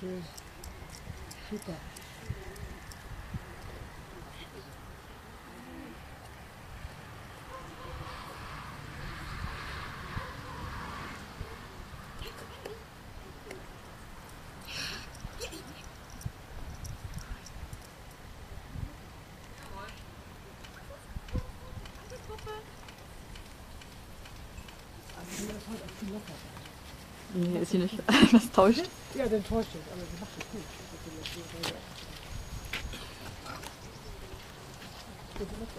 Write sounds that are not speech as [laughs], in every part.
shoes. Super. t h a t k you. Nee, ist sie nicht. Das [laughs] täuscht. Ja, dann täuscht es, aber sie macht es gut. Das ist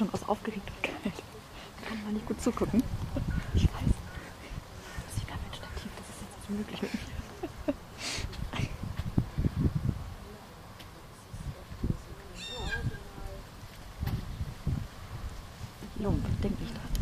schon aus aufgeregt und kalt. Da kann man nicht gut zugucken. Ich weiß. Das ist gar kein Stativ, das ist jetzt unmöglich mit mir. Lump, denke ich dran.